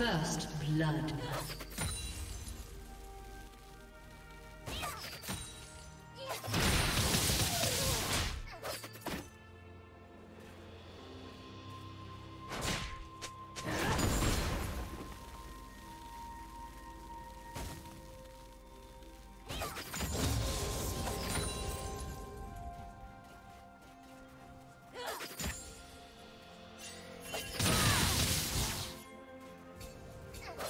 First blood.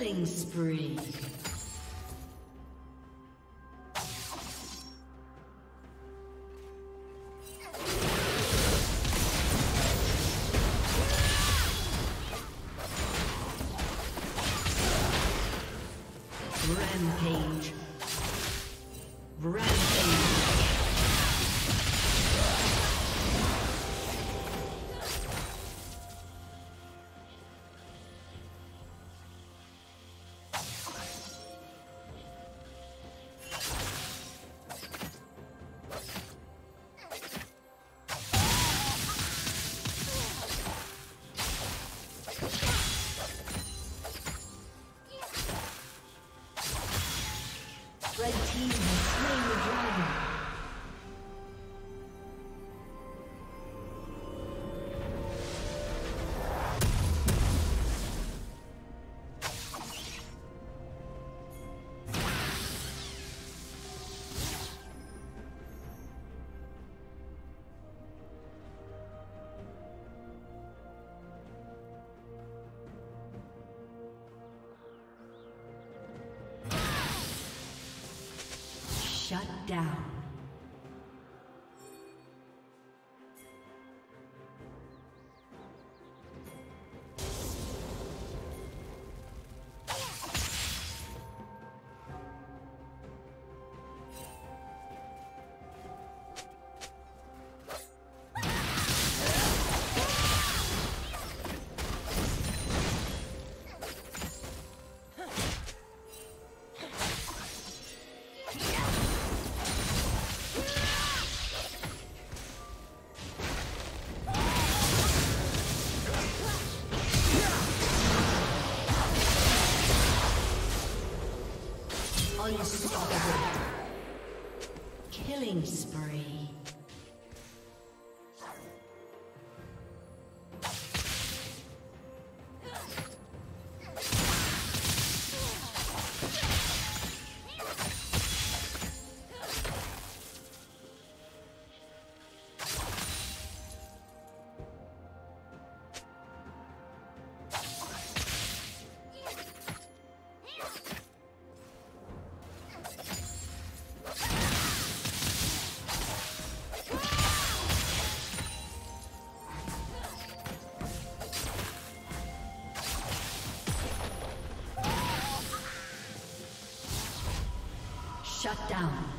Killing spree. Team down. Killing spree. Shut down.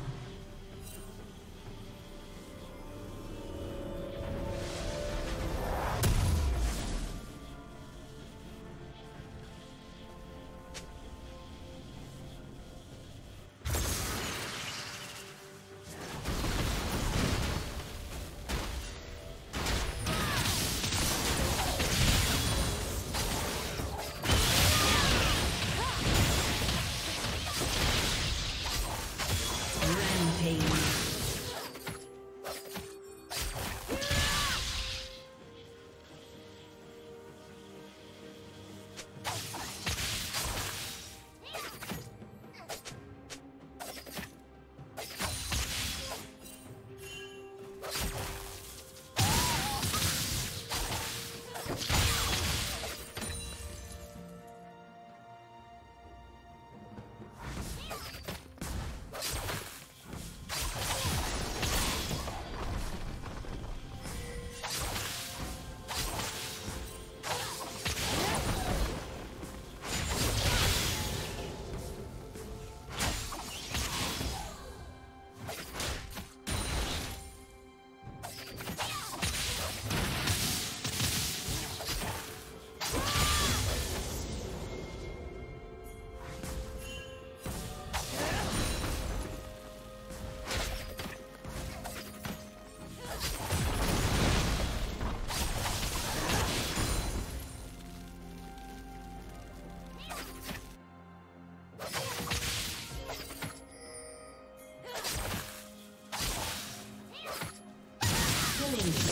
Killing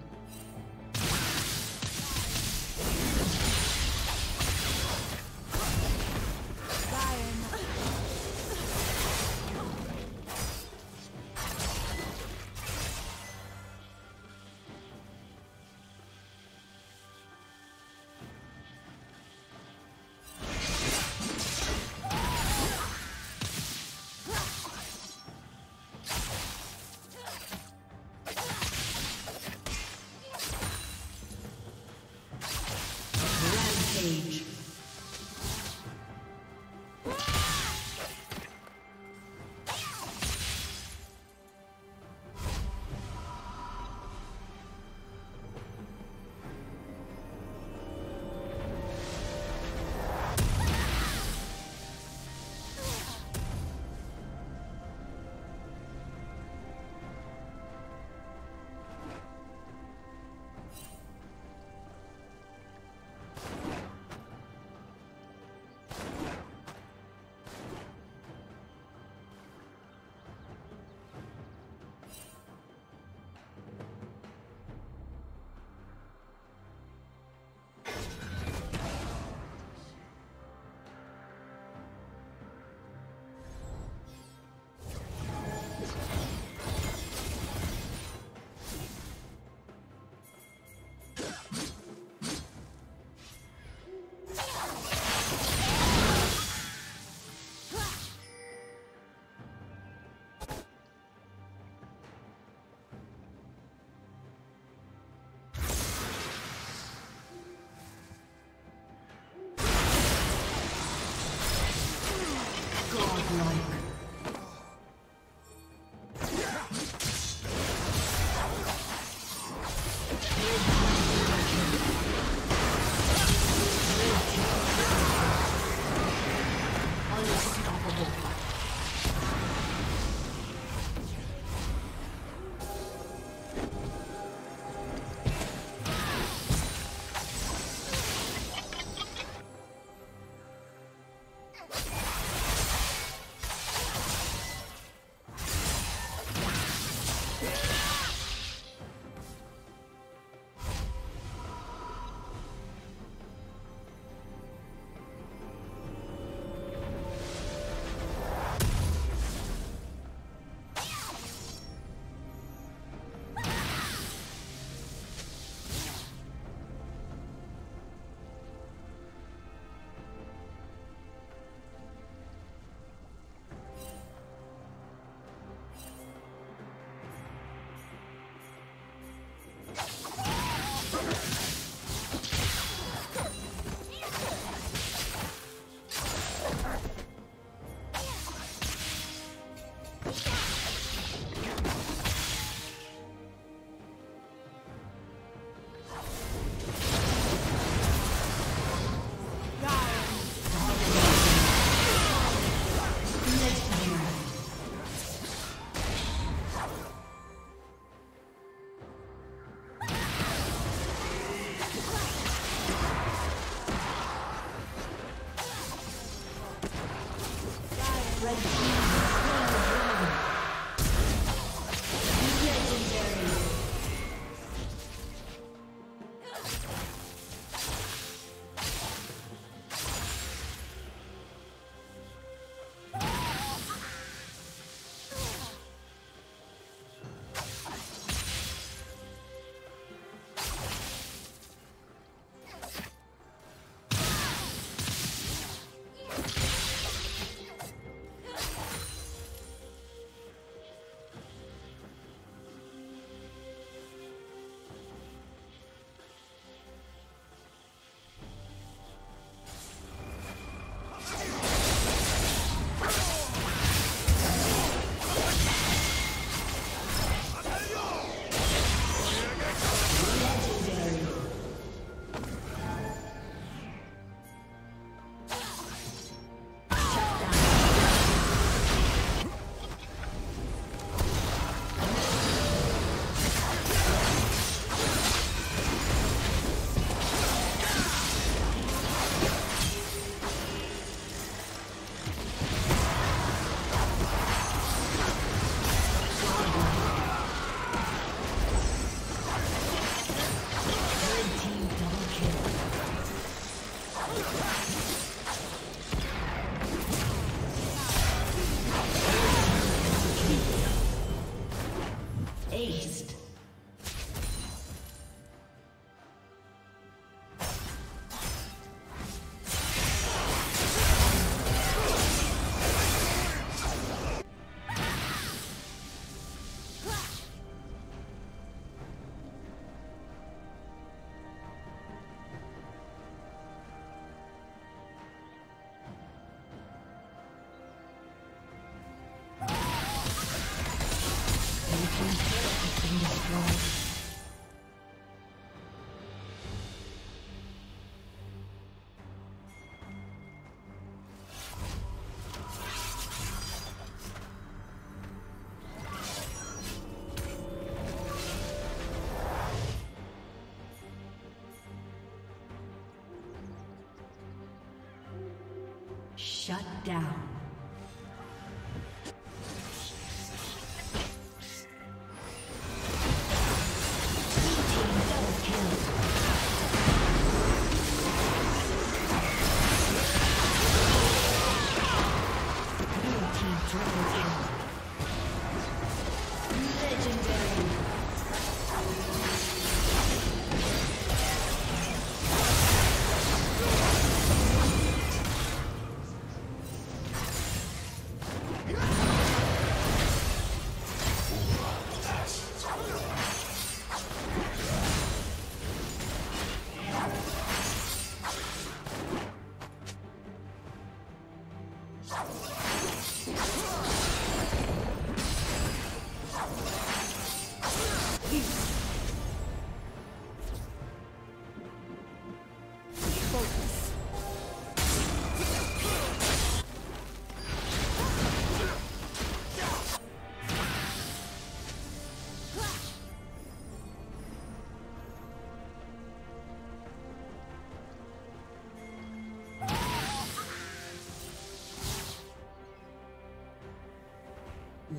Shut down.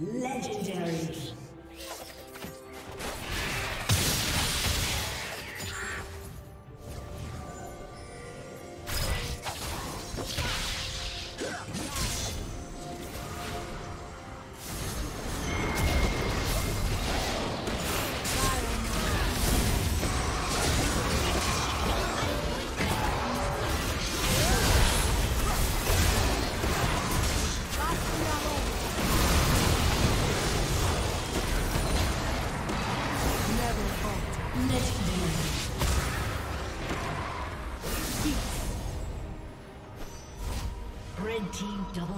Legendary.